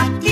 Aquí